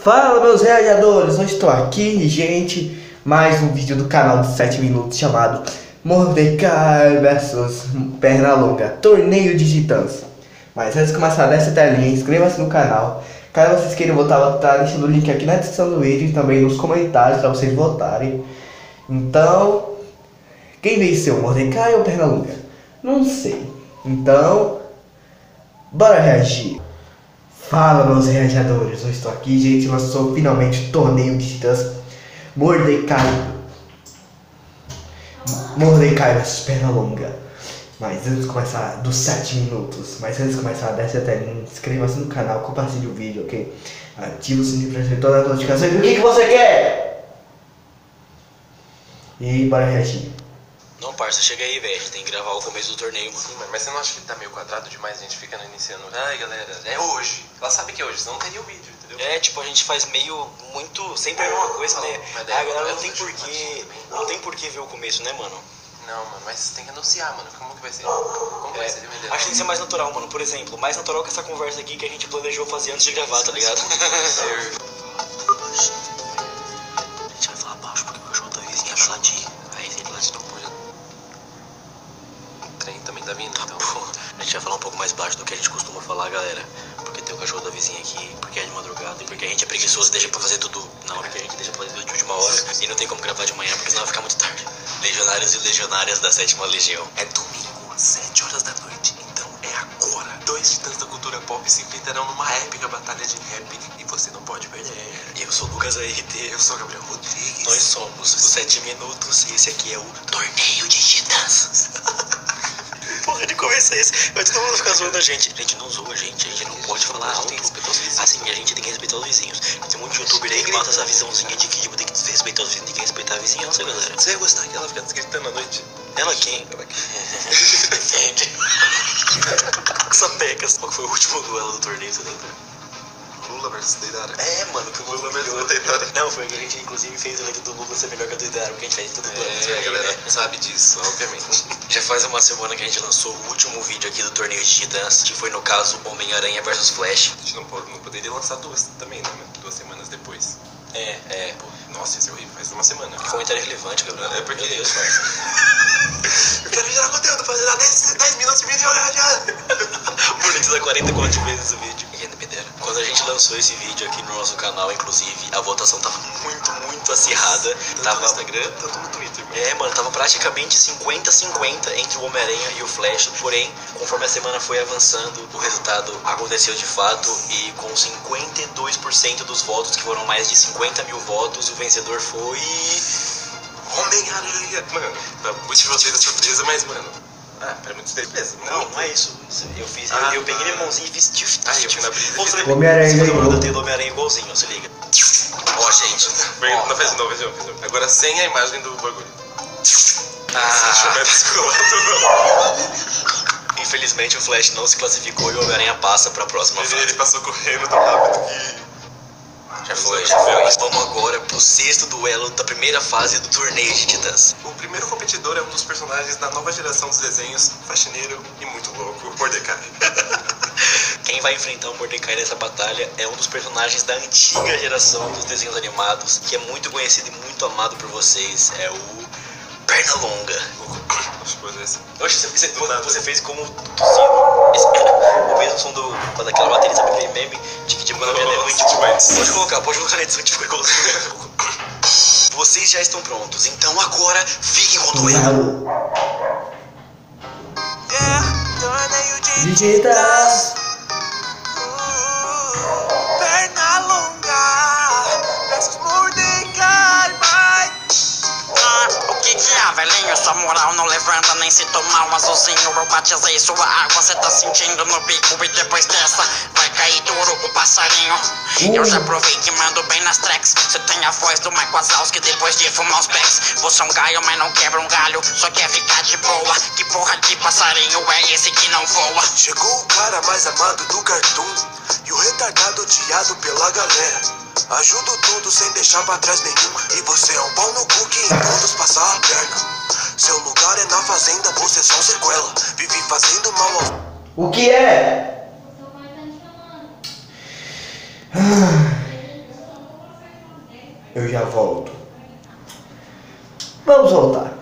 Fala meus realizadores, hoje estou aqui, gente, mais um vídeo do canal de 7 minutos chamado Mordecai vs Pernalonga, Torneio de Titãs. Mas antes de começar, desce a telinha, inscreva-se no canal. Caso vocês queiram votar, estar deixando o link aqui na descrição do vídeo e também nos comentários para vocês votarem. Então, quem venceu, Mordecai ou Pernalonga? Não sei. Então, bora reagir. Fala meus reajadores, eu estou aqui, gente, lançou finalmente o torneio de titãs Mordecai Mordecai vs Pernalonga Mas antes de começar, dos 7 minutos Mas antes de começar, desce até mim, inscreva-se no canal, compartilhe o vídeo, ok? Ative o sininho para receber todas as notificações, o que, que você quer? E bora reagir Não, parça, chega aí, velho. A gente tem que gravar o começo do torneio, mano. Sim, mano, mas você não acha que tá meio quadrado demais a gente fica no iniciando? Ai, galera, é hoje. Ela sabe que é hoje, senão não teria o vídeo, entendeu? É, tipo, a gente faz meio muito. Sempre a mesma coisa, né? Mas daí Ah, a galera eu não tem porquê. Não tem porquê ver o começo, né, mano? Não, mano, mas tem que anunciar, mano. Como que vai ser? Como É, vai ser? Acho que tem que ser mais natural, mano. Por exemplo, mais natural que essa conversa aqui que a gente planejou fazer antes de gravar, tá ligado? gente vai falar um pouco mais baixo do que a gente costuma falar, galera. Porque tem o cachorro da vizinha aqui, porque é de madrugada e porque a gente é preguiçoso e deixa pra fazer tudo na hora que a gente deixa pra fazer tudo de última hora. E não tem como gravar de manhã, porque senão vai ficar muito tarde. Legionários e legionárias da sétima legião. É domingo, 7 horas da noite. Então é agora. Dois titãs da cultura pop se enfrentarão numa épica batalha de rap e você não pode perder. Eu sou o Lucas ART. Eu sou Gabriel Rodrigues. Nós somos os 7 minutos e esse aqui é o Torneio de Titãs. Porra de começo é esse? Vai todo mundo ficar zoando a gente. A gente não zoa a gente, a gente não pode falar alto. Assim, a gente tem que respeitar os vizinhos. Tem um monte de youtuber aí que mata essa visãozinha de que tipo, tem que respeitar os vizinhos, tem que respeitar a vizinhança, galera. Você ia gostar que ela fica gritando à noite? Ela quem? Ela que... Sapecas. Qual foi o último duelo do torneio, você lembra? Lula versus Deidara. É, mano, que o Lula Lula versus melhorou. Deidara. Não, foi que a gente inclusive fez o evento do Lula ser melhor que a do Idara, porque a gente fez tudo duelo. É, a galera sabe disso, obviamente. Já faz uma semana que a gente lançou o último vídeo aqui do torneio de Titãs, que foi no caso Homem-Aranha vs Flash. A gente não, pode, não poderia lançar duas também, né? Duas semanas depois. É, é. Pô, nossa, isso é horrível. Faz uma semana. Que comentário relevante, Gabriel. É porque- Meu Deus. Eu quero gerar conteúdo, fazer 10, 10 minutos de vídeo e olhar já. O Bonito dá 44 vezes o vídeo. E ainda me dera. Quando a gente lançou esse vídeo aqui no nosso canal, inclusive, a votação tava muito, muito acirrada. Tanto Tava no Instagram, tanto no Twitter. mano. É, mano, tava praticamente 50-50 entre o Homem-Aranha e o Flash. Porém, conforme a semana foi avançando, o resultado aconteceu de fato. E com 52% dos votos, que foram mais de 50 mil votos, o vencedor foi. Homem-Aranha. Mano, tá muito vocês da surpresa, mas, mano. Ah, pra muitos surpresa. Não, não é isso. Eu fiz. Ah, eu, eu peguei tá. minha mãozinha e fiz tif, Ah, tif, eu. Pô, você- Homem-Aranha você ganhou. lembra do Homem-Aranha igualzinho, se liga. Ó, gente. ó. Não faz de novo, faz de novo. Agora sem a imagem do bagulho. Ah, escroto. infelizmente o Flash não se classificou e o Homem-Aranha passa pra próxima Ele, fase. ele passou correndo tão rápido que. Já foi, já foi. Vamos agora pro sexto duelo da primeira fase do torneio de titãs. O primeiro competidor é um dos personagens da nova geração dos desenhos, faxineiro e muito louco, Mordecai. Quem vai enfrentar o Mordecai nessa batalha é um dos personagens da antiga geração dos desenhos animados, que é muito conhecido e muito amado por vocês. É o Pernalonga. Acho que foi esse. Oxe, você, você, você fez como tossindo. Esse, o mesmo som do. Quando aquela bateria, sabe aquele meme de tipo, quando a piada é ruim, tipo. Pode colocar, pode colocar na edição igualzinho. Vocês já estão prontos, então agora fiquem com o duelo. Torneio De titãs Perna Sua moral não levanta nem se tomar um azulzinho. Eu batizei sua água, cê tá sentindo no bico. E depois dessa, vai cair duro o passarinho. Eu já provei que mando bem nas tracks. Cê tem a voz do Mike Wazowski depois de fumar os packs. Você é um gaio, mas não quebra um galho. Só quer ficar de boa. Que porra de passarinho é esse que não voa? Chegou o cara mais amado do cartoon E o retardado odiado pela galera Ajudo tudo sem deixar pra trás nenhum E você é um pau no cu que em todos passar a perna Seu lugar é na fazenda, você é só um sequela Vive fazendo mal aos O que é? Eu já volto. Vamos voltar.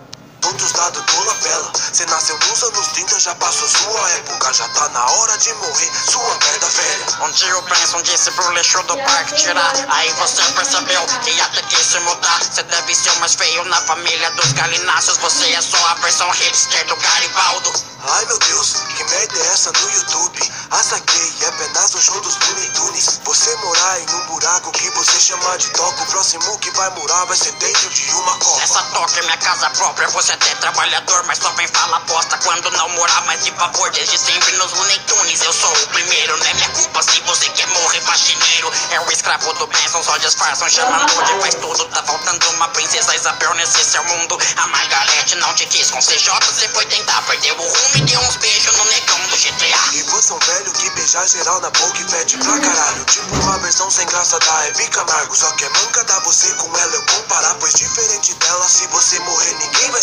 Todos dados do lapela. Cê nasceu nos anos 30, já passou sua época. Já tá na hora de morrer, sua merda velha. Um dia penso um disse pro lixo do parque tirar Aí você percebeu que até que se mudar Você deve ser o mais feio na família dos galináceos Você é só a versão hipster do Garibaldo Ai meu Deus, que merda é essa no YouTube? A saquei, é apenas um show dos Looney Tunes. Você morar em um buraco que você chama de toca. O próximo que vai morar vai ser dentro de uma copa. Essa toca é minha casa própria, você até é trabalhador Mas só vem falar bosta quando não morar mais de favor Desde sempre nos Tunes eu sou o primeiro Não é minha culpa se você quer morrer faxineiro É o escravo do Benson, só disfarçam chamando de faz tudo Tá faltando uma princesa Isabel nesse seu mundo A Margarete não te quis com CJ Você foi tentar perder o rumo e deu uns beijos no negão do GTA E você é um velho que beija geral na boca e fede pra caralho. Tipo uma versão sem graça da Hebe Camargo. Só que é mancada você com ela eu comparar. Pois diferente dela, se você morrer, ninguém vai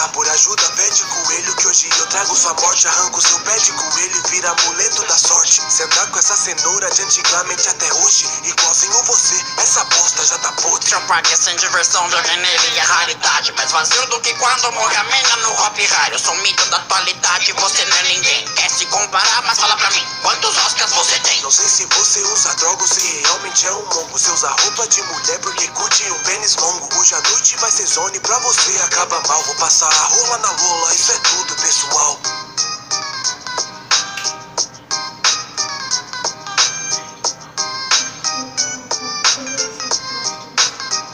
importar. Por ajuda, pede coelho. Que hoje eu trago sua morte. Arranco seu pé de coelho e vira amuleto da sorte. Se andar com essa cenoura de antigamente até hoje. Igualzinho você, essa bosta já tá podre. É sem diversão, joguei nele é raridade Mais vazio do que quando morre a mina no Hop Hard Eu sou mito da atualidade, você não é ninguém Quer se comparar, mas fala pra mim Quantos Oscars você usa droga ou se realmente é um mongo. Você usa roupa de mulher porque curte um pênis longo. Hoje a noite vai ser zone pra você acaba mal. Vou passar a rola na lola, isso é tudo, pessoal.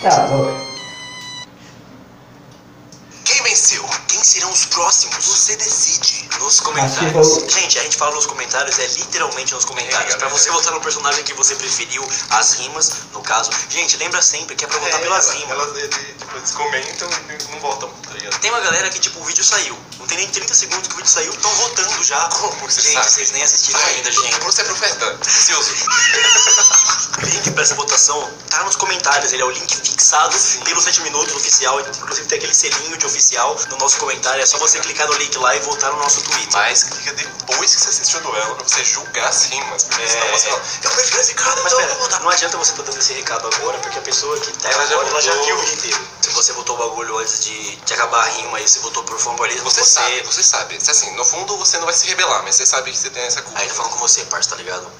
Tá. Quem serão os próximos? Você decide. Nos comentários. vou- Gente, a gente fala nos comentários, é literalmente nos comentários. É, Pra você votar no personagem que você preferiu, as rimas, no caso. Gente, lembra sempre que é pra votar pelas rimas. Elas, eles, tipo, eles comentam e não voltam, tá ligado? Tem uma galera que, tipo, o vídeo saiu. Não tem nem 30 segundos que o vídeo saiu, estão votando já. Como você gente, sabe? vocês nem assistiram Ai, ainda, gente. Você é profeta? Ansioso. O link pra essa votação tá nos comentários. Ele é o link fixado pelos 7 minutos oficial. Inclusive tem aquele selinho de oficial no nosso comentário. É só você clicar no link lá e votar no nosso Twitter. Mas clica depois que você assistiu o duelo pra você julgar as rimas. Porque É. senão você fala, eu prefiro esse cara, Mas então eu pera, vou votar. não adianta você estar dando esse recado agora, porque a pessoa que tá Ela já agora, ela já viu o vídeo inteiro. Se você votou o bagulho antes de, de acabar a rima e você votou por fanboyismo, Você sabe, você sabe. Se, Assim, no fundo você não vai se rebelar, mas você sabe que você tem essa culpa. Aí tá falando com você, parça, tá ligado?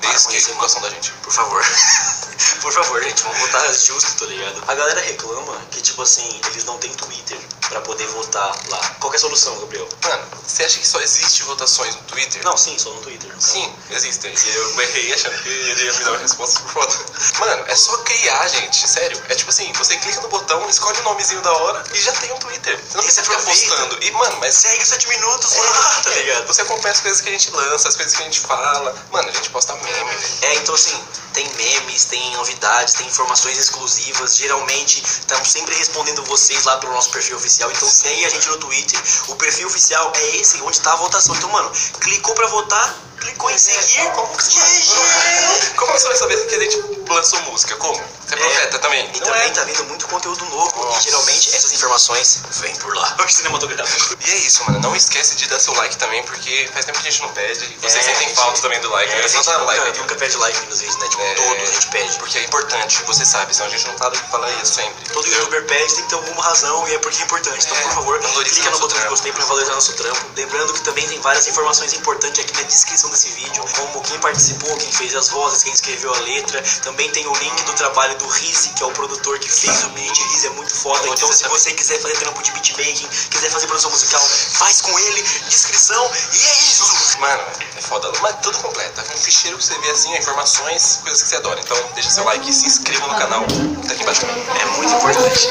Desde que gostam da gente. Por favor. Por favor, gente, vamos votar justo, tá ligado? A galera reclama que, tipo assim, eles não têm Twitter pra poder votar lá. Qual que é a solução, Gabriel? Mano, você acha que só existe votações no Twitter? Não, sim, só no Twitter. Então, Sim, existem. E eu errei achando que ele ia me dar uma resposta por foto. Mano, é só criar, gente. Sério. É tipo assim, você clica no botão, escolhe o nomezinho da hora e já tem um Twitter. Você não E precisa você ficar postando. E, mano, mas Segue 7 minutos lá, tá ligado? Você acompanha as coisas que a gente lança, as coisas que a gente fala. Mano, a gente posta meme. É, então assim, tem memes, tem novidades, tem informações exclusivas. Geralmente, estamos sempre respondendo vocês lá pelo nosso perfil oficial. Então segue a gente no Twitter. O perfil oficial é esse, onde tá a votação. Então, mano, clicou pra votar, clicou em seguir. Como que você! Como você vai saber que a gente lançou música? Como? Você é profeta também? E Não também é. tá vindo muito conteúdo novo. Nossa. E geralmente essas informações vêm por lá. O cinematográfico. E é isso, mano. Não esquece de dar seu like também, porque faz tempo que a gente não pede. E vocês É, sentem gente. falta também do like. É, né? a Só gente like nunca pede like nos vídeos, né? Tipo, É. todos a gente pede. Porque é importante, você sabe, senão a gente não tá aqui falar isso sempre. Todo youtuber pede, tem que ter alguma razão e é porque é importante. Então, É, por favor, clica no botão de gostei pra valorizar nosso trampo. Lembrando que também tem várias informações importantes aqui na descrição desse vídeo, como quem participou, quem fez as vozes, quem escreveu a letra. Também tem o link do trabalho do Rizzi, que é o produtor que fez o beat. Rizzi é muito foda. Então, você se tá- você quiser fazer trampo de beatmaking, quiser fazer produção musical, faz com ele, descrição e é isso. Mano, é foda. Mas tudo completo. É um ficheiro que você vê assim, informações, coisas que você adora. Então deixa seu like e se inscreva no canal. Tá aqui embaixo. É muito importante.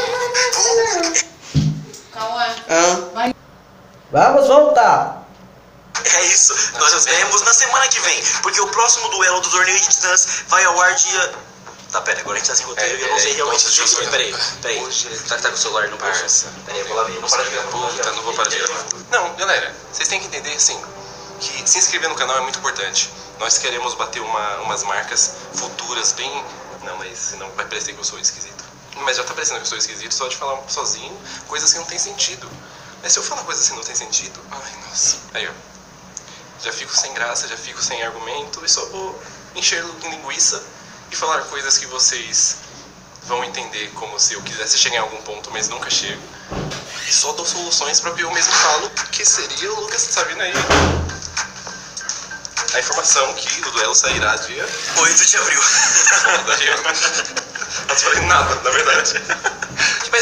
Cauã. Vamos voltar. É isso. Nós nos vemos na semana que vem. Porque o próximo duelo do torneio de titãs vai ao ar dia. Tá, pera, agora a gente tá sem roteiro É, e eu não é, sei realmente então, o que deixa eu Peraí, olhar. peraí. Hoje- Tá, tá com o celular no bolso. Peraí, eu vou lá ver. Não para de gravar. Puta, não vou parar de gravar. Não, galera, vocês têm que entender assim que se inscrever no canal é muito importante. Nós queremos bater uma, umas marcas futuras bem. Não, mas senão vai parecer que eu sou esquisito. Mas já tá parecendo que eu sou esquisito só de falar sozinho coisas que não tem sentido. Mas se eu falar coisas que não tem sentido, ai nossa. Aí ó. Já fico sem graça, já fico sem argumento e só vou encher linguiça e falar coisas que vocês vão entender como se eu quisesse chegar em algum ponto, mas nunca chego. E só dou soluções para eu mesmo falo, que seria o Lucas vindo aí. A informação que o duelo sairá dia 8 de abril. Não falei nada, na verdade.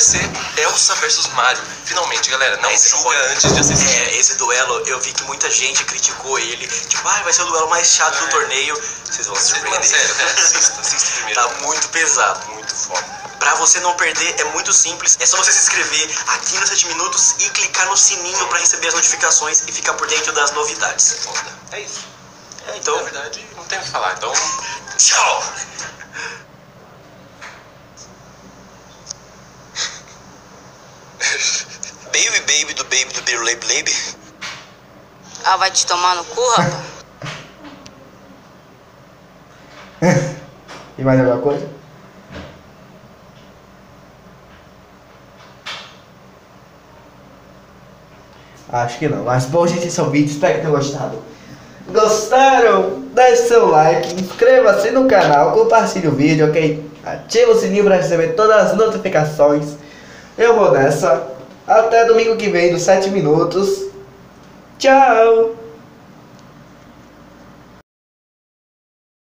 Ser Elsa versus Mario. Finalmente, galera, não Esse julga foi- antes de assistir. É, esse duelo, eu vi que muita gente criticou ele. Tipo, ah, vai ser o duelo mais chato do É. torneio. Vocês vão se surpreender. sério, assista, assista primeiro. Tá muito pesado, muito foda. Pra você não perder, é muito simples. É só você se inscrever aqui no 7 Minutos e clicar no sininho pra receber as notificações e ficar por dentro das novidades. Foda. É isso. É, então, Na verdade, não tem o que falar. Então, tchau! Baby, baby do baby do Baby Baby. Ah, vai te tomar no cu, rapaz? E mais alguma coisa? Acho que não. Mas bom, gente, esse é o vídeo. Espero que tenham gostado. Gostaram? Deixe seu like, inscreva-se no canal, compartilhe o vídeo, ok? Ative o sininho para receber todas as notificações. Eu vou nessa. Até domingo que vem, dos 7 minutos. Tchau!